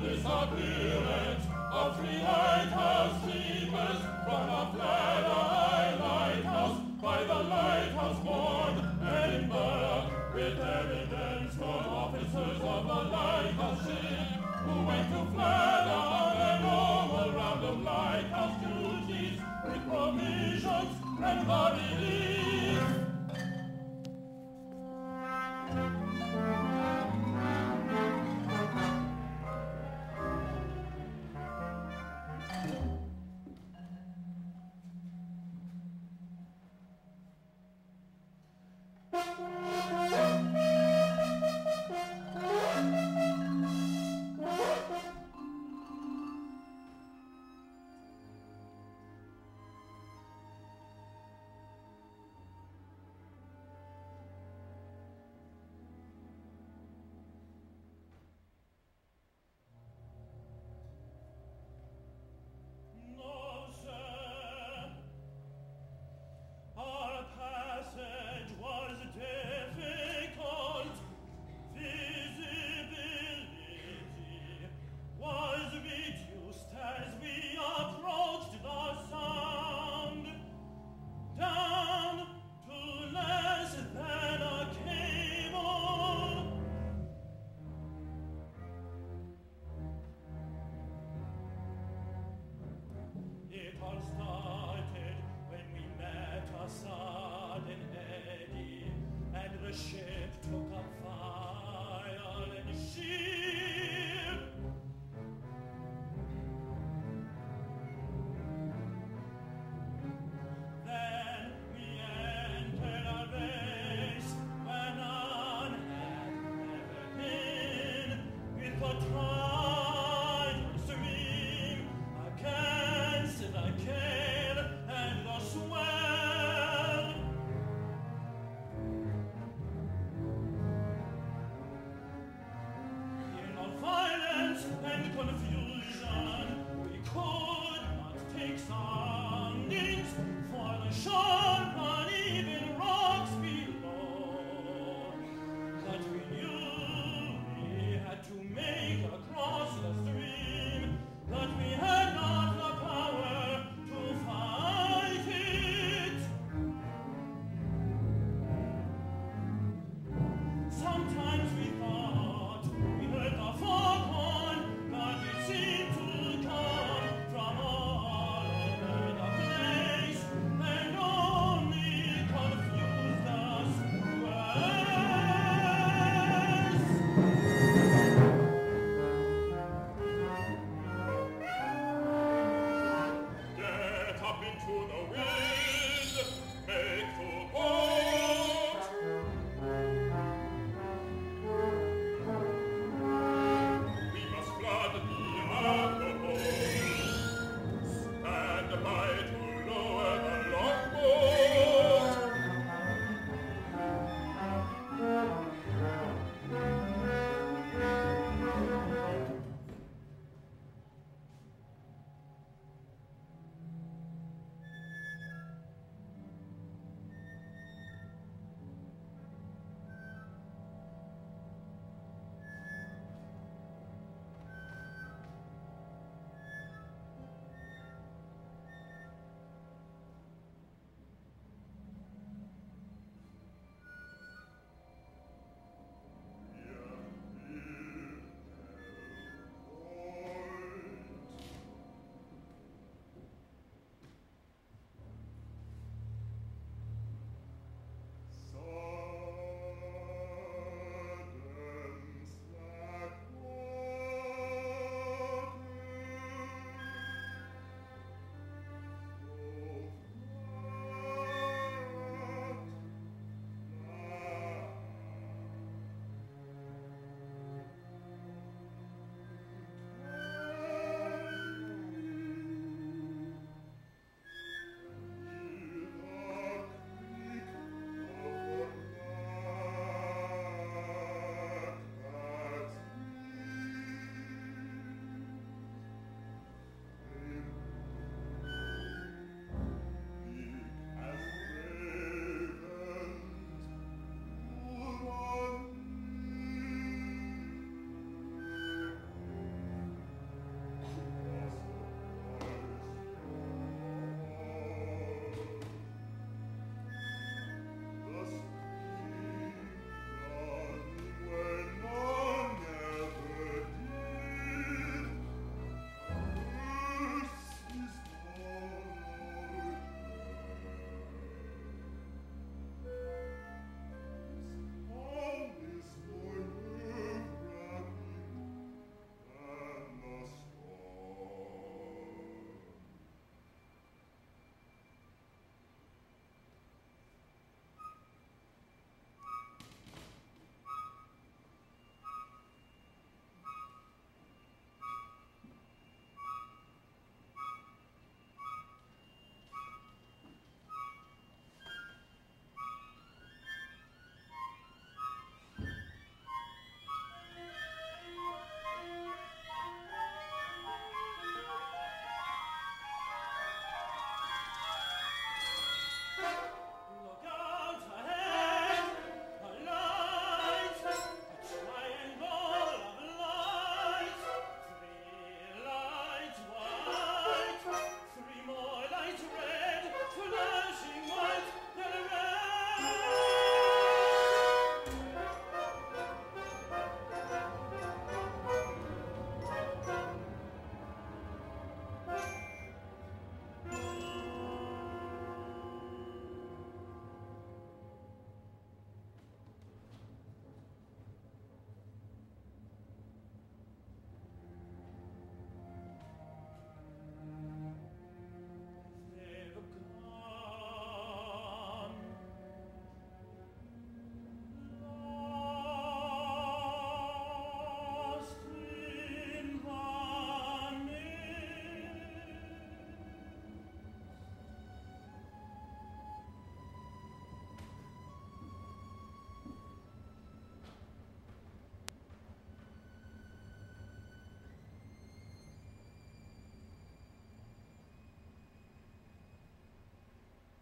Christus appearance of free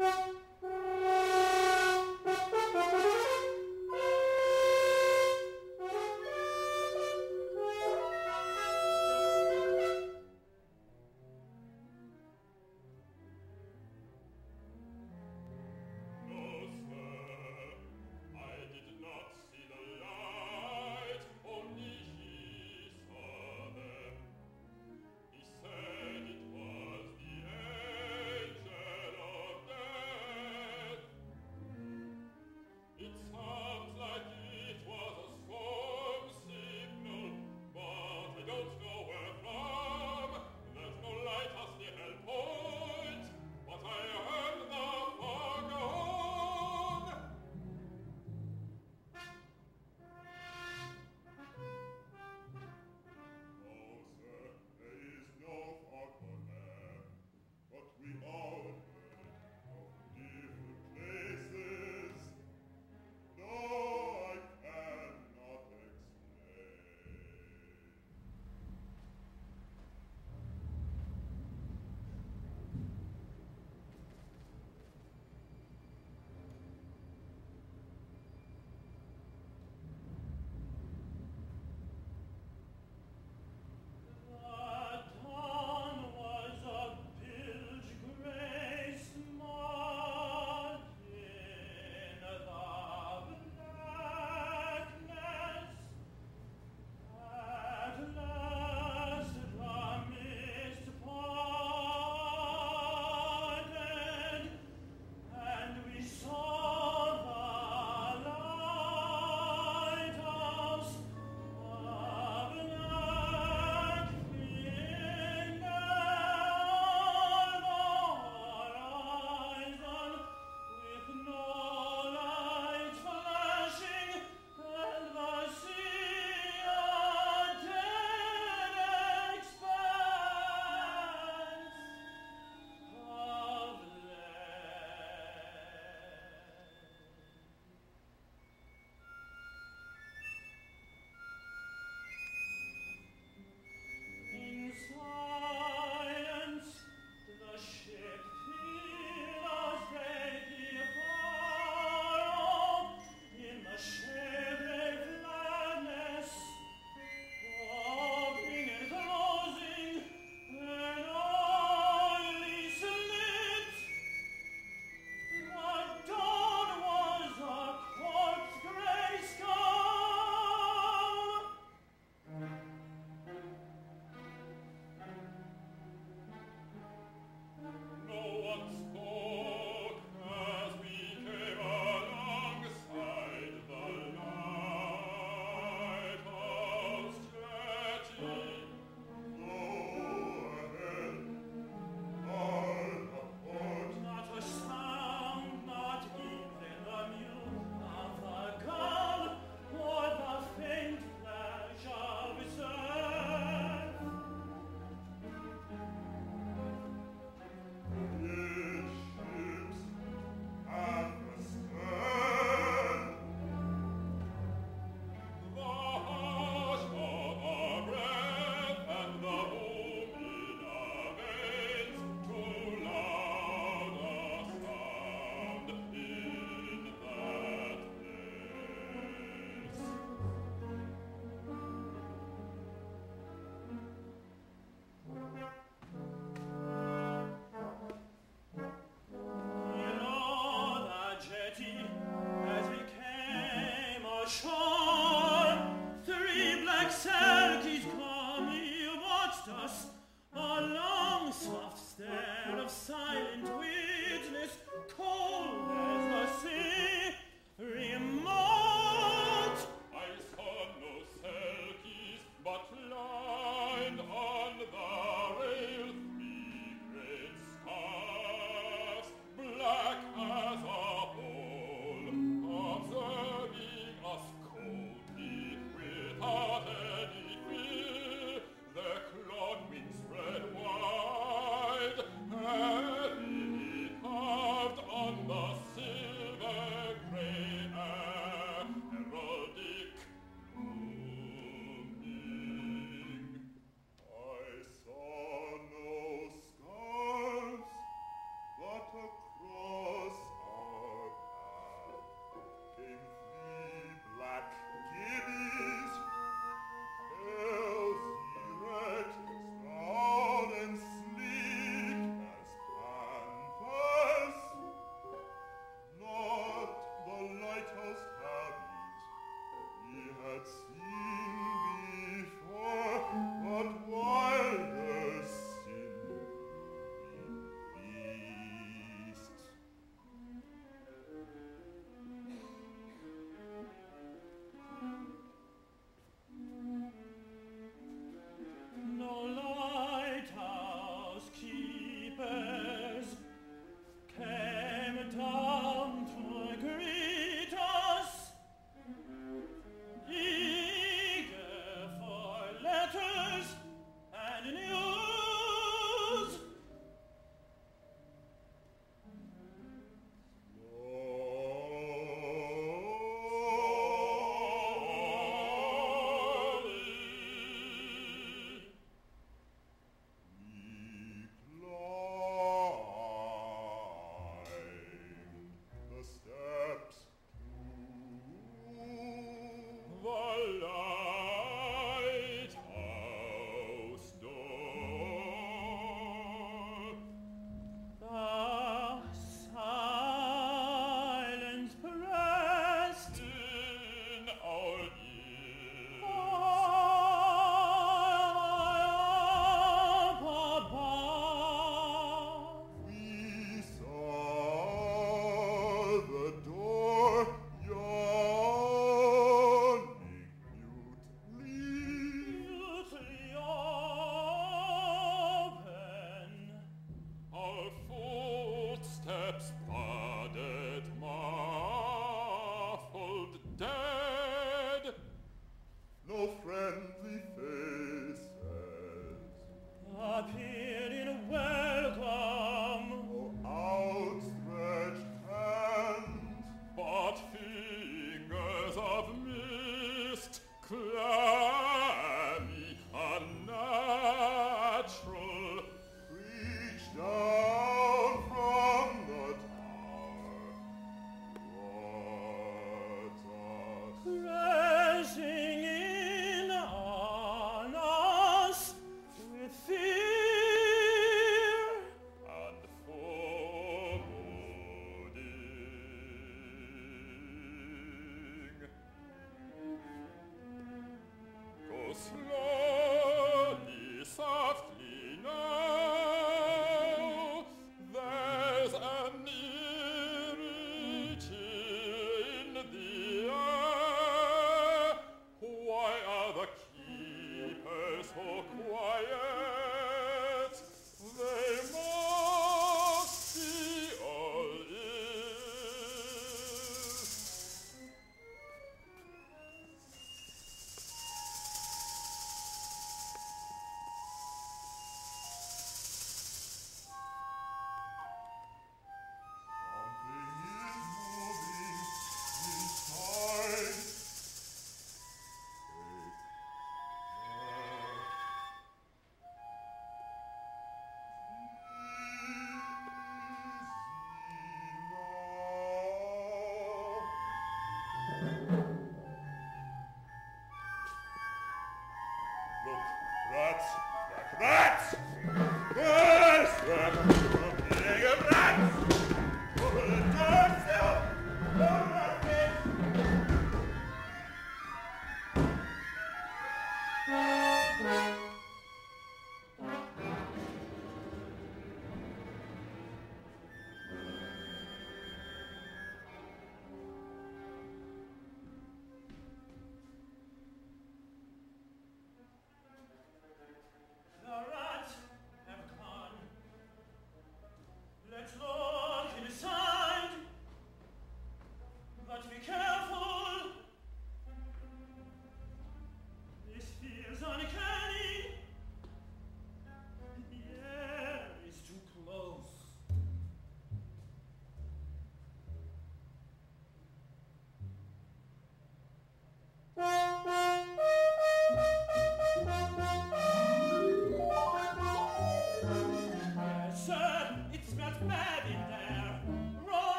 Thank you.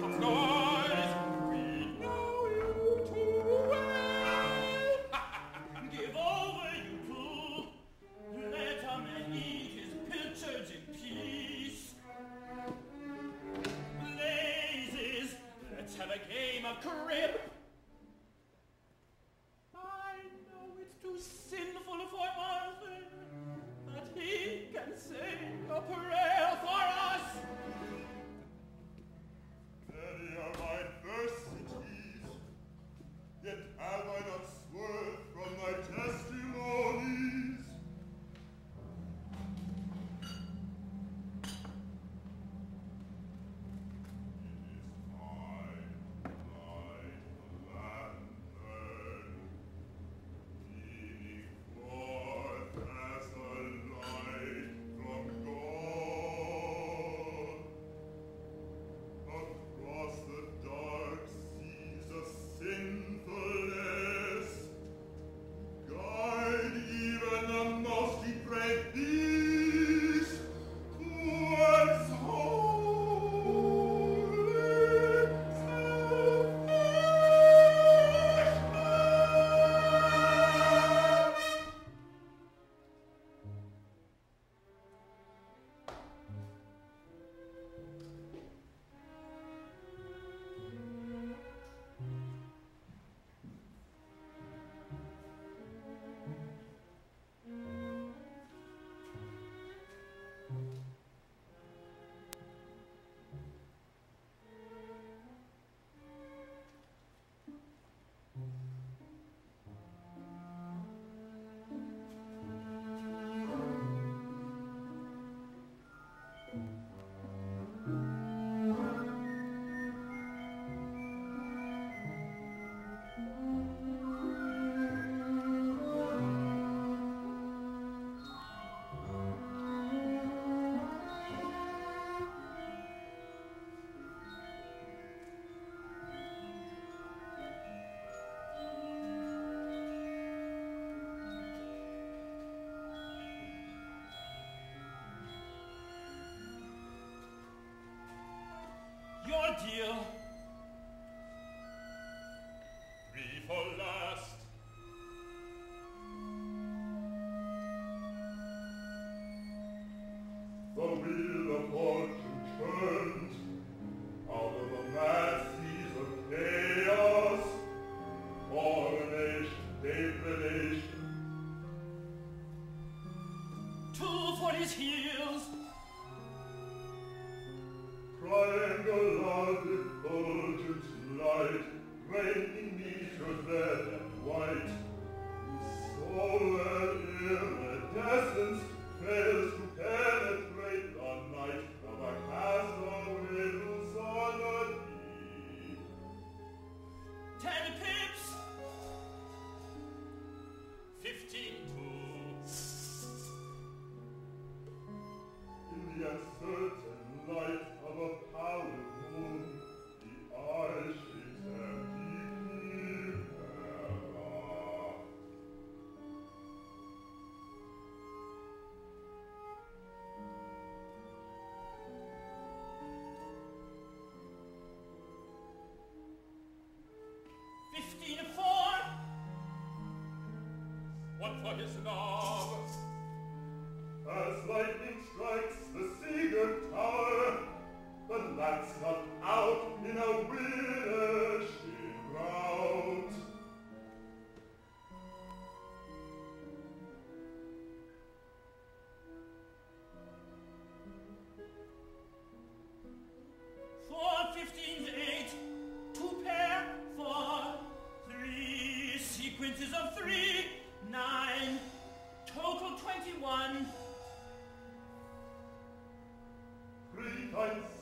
No sequences of three, nine, total 21. Three times.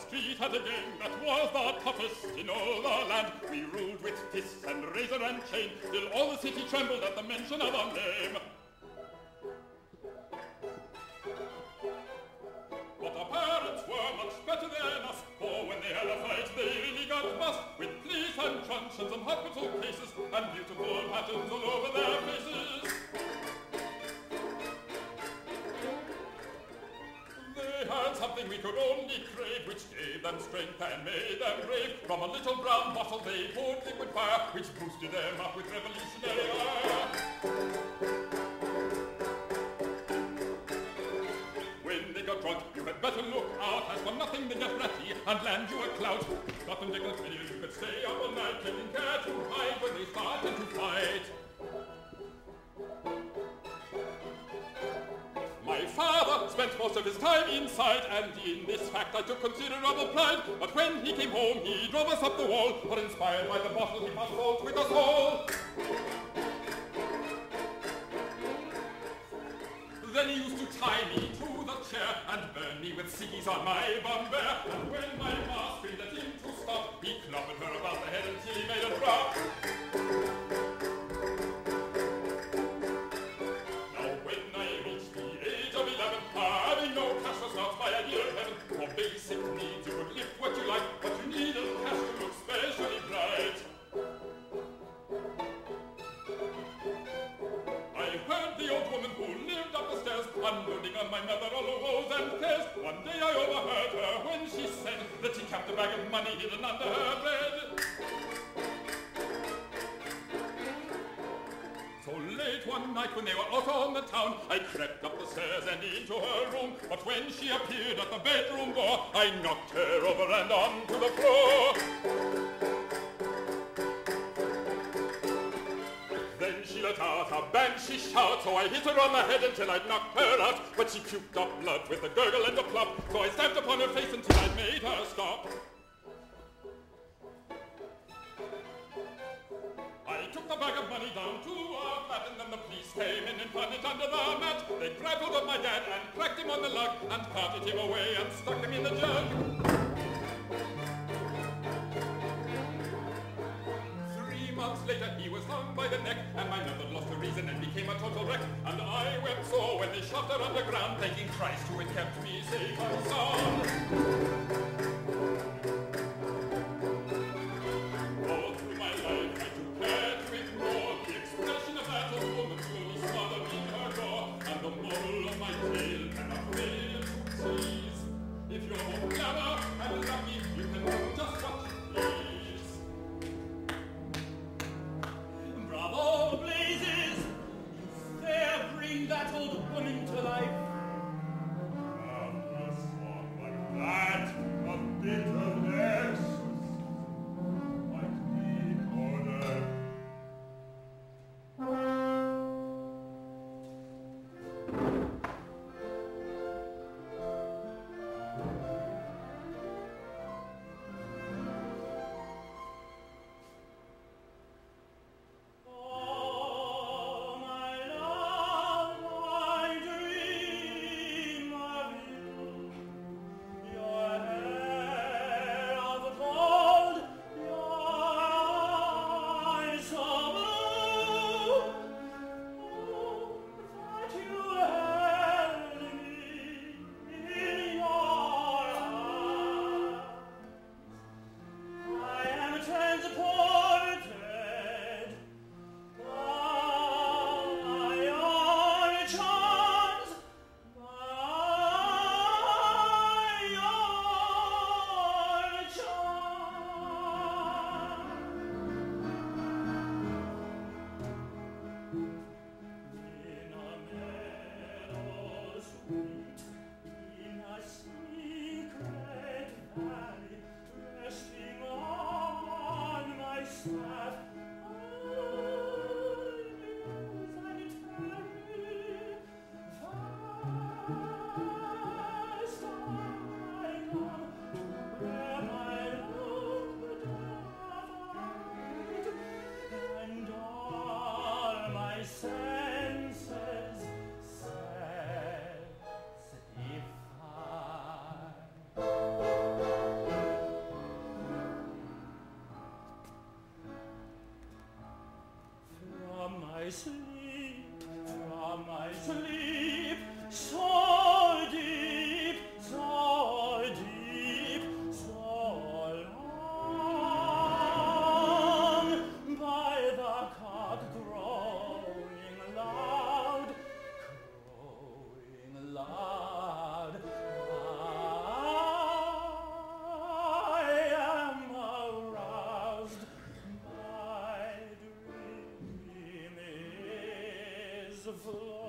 street had a game that was the toughest in all the land. We ruled with fists and razor and chain, till all the city trembled at the mention of our name. shout, so I hit her on the head until I'd knocked her out. But she puked up blood with a gurgle and a plop, so I stamped upon her face until I'd made her stop. I took the bag of money down to a flat and then the police came in and found it under the mat. They grabbed hold of my dad and cracked him on the lug and carted him away and stuck him in the jug. months later he was hung by the neck, and my mother lost her reason and became a total wreck. And I wept sore when they shot her underground, thanking Christ who had kept me safe and sound. If you're clever and lucky beautiful.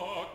Oh.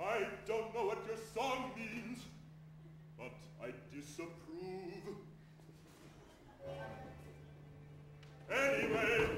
I don't know what your song means, but I disapprove. Anyway,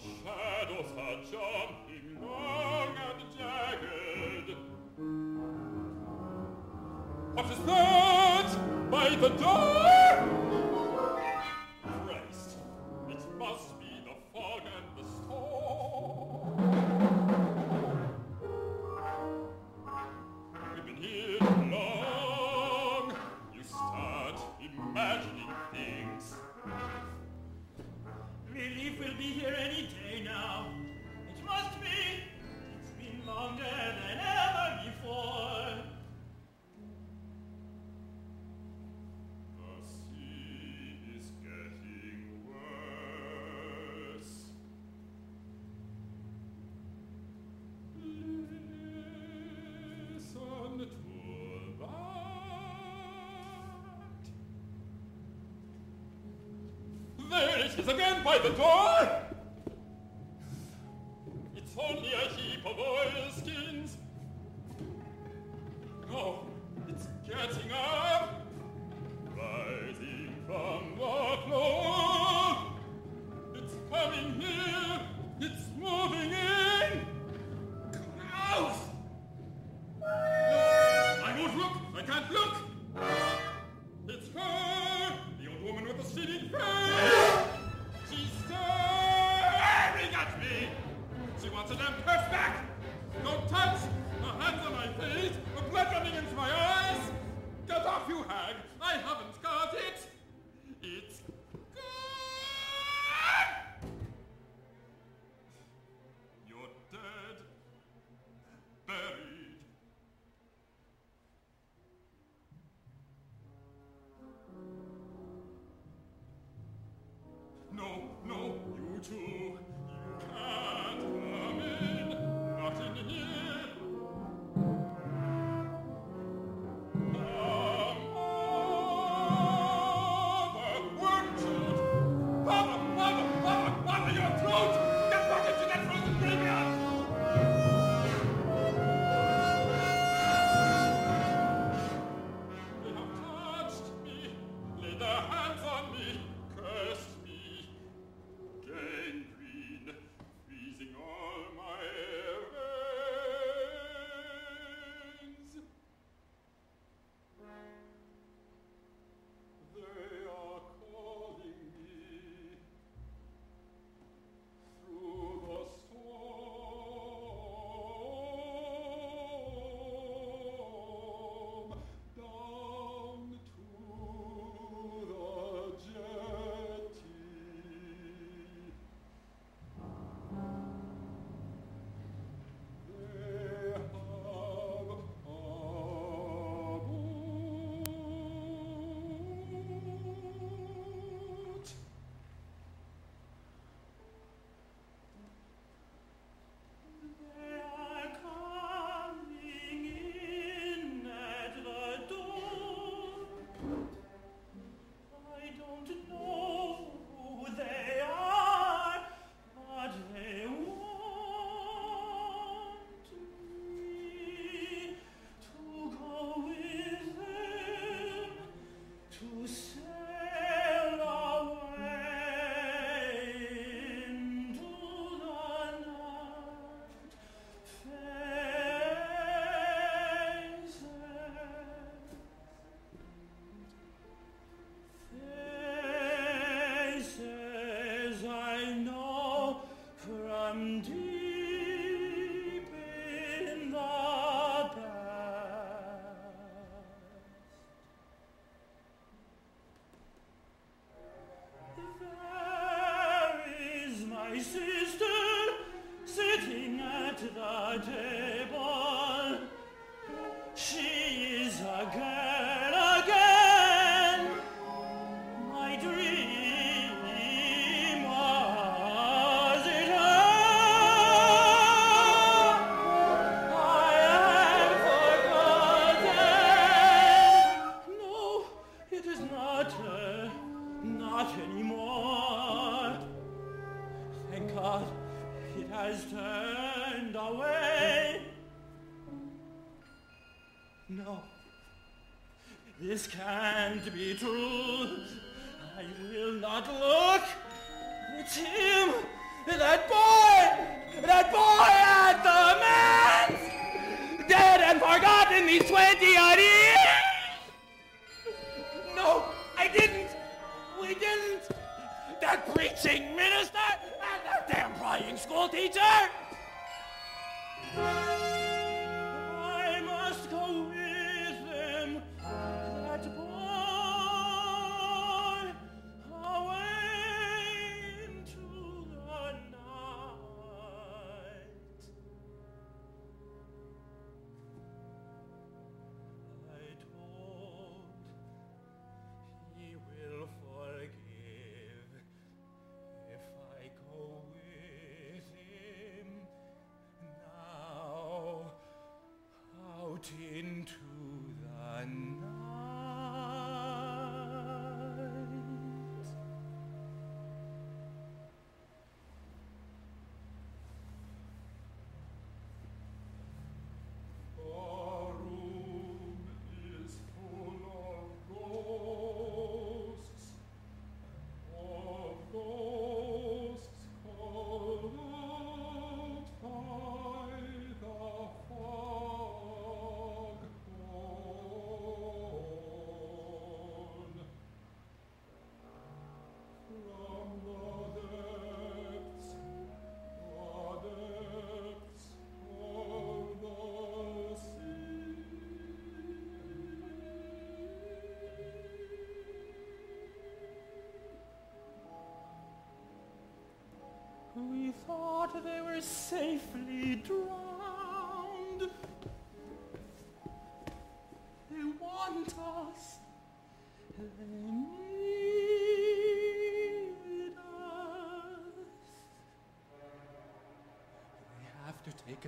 shadows are jumping long and jagged. What is that by the door? by the door?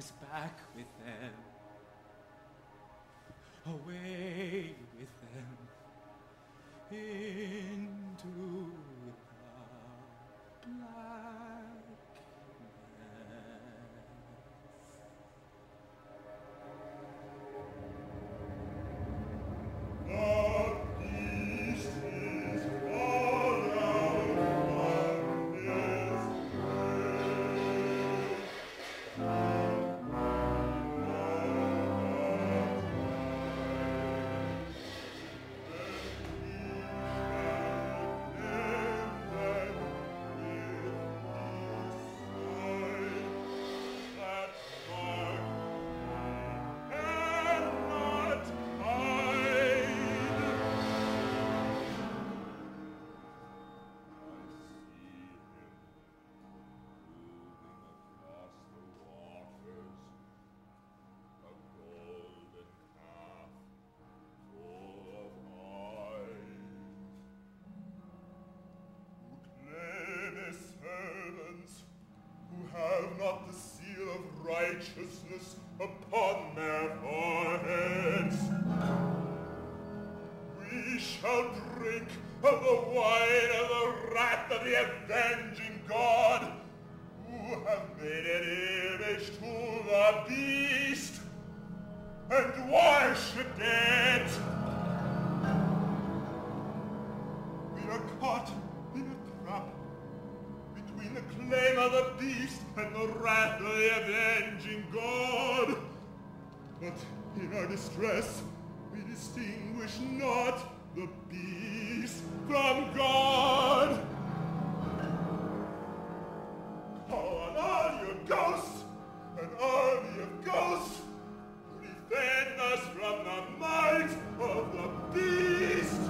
us back with them. Oh, Away. the avenging god, who have made an image to the beast, and worshipped it. We are caught in a trap between the claim of the beast and the wrath of the avenging god. But in our distress, we distinguish not the beast from God. ghosts, an army of ghosts, who defend us from the might of the beast.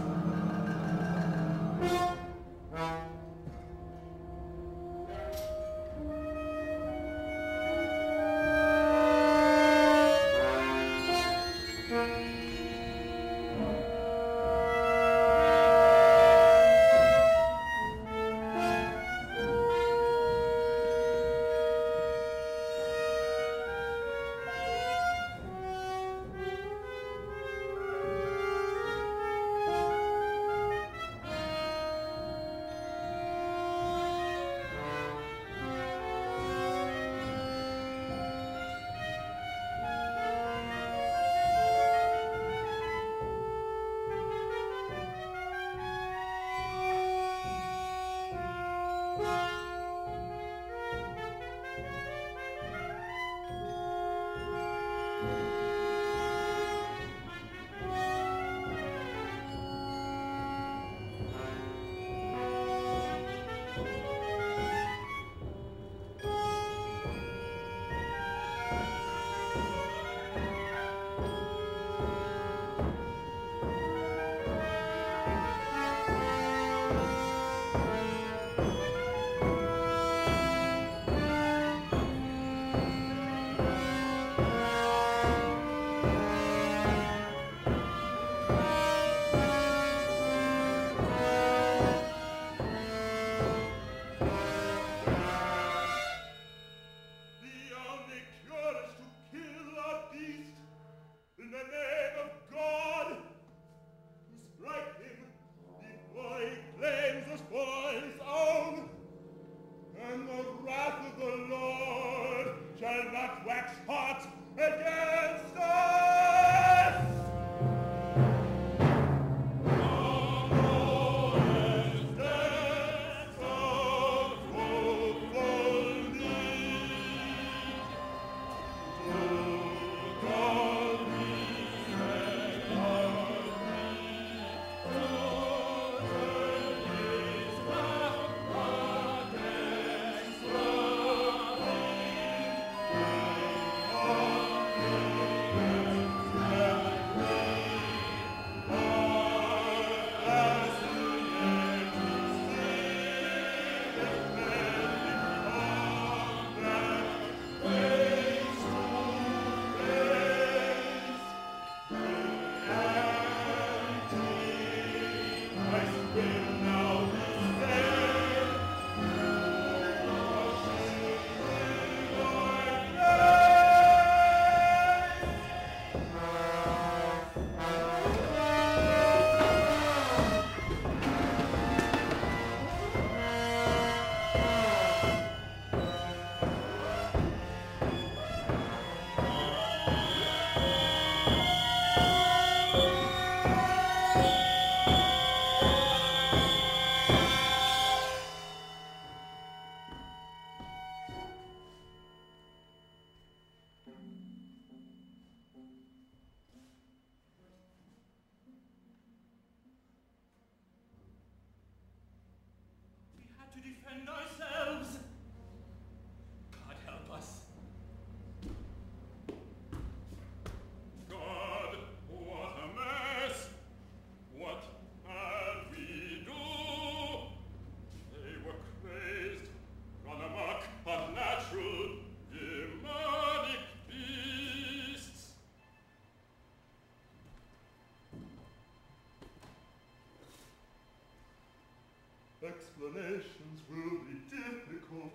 explanations will be difficult.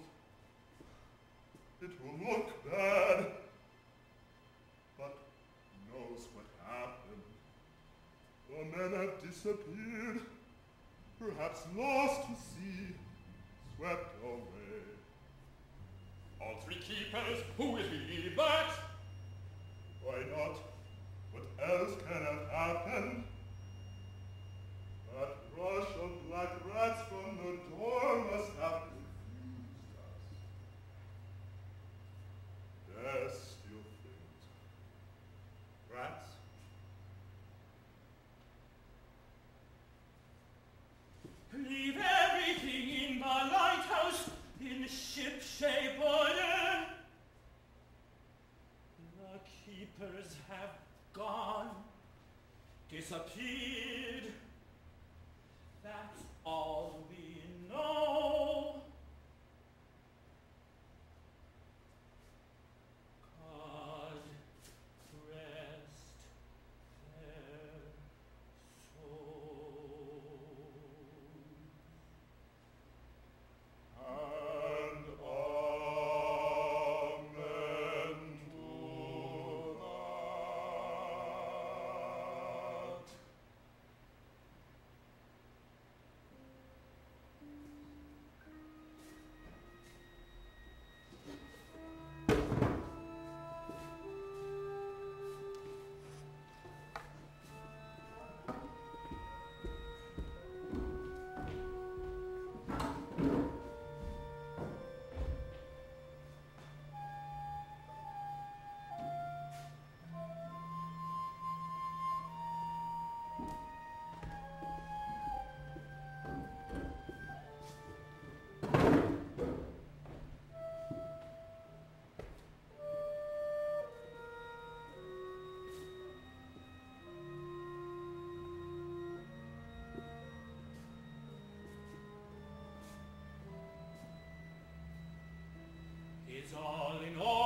It will look bad. But who knows what happened? The men have disappeared. Perhaps long It's all in all.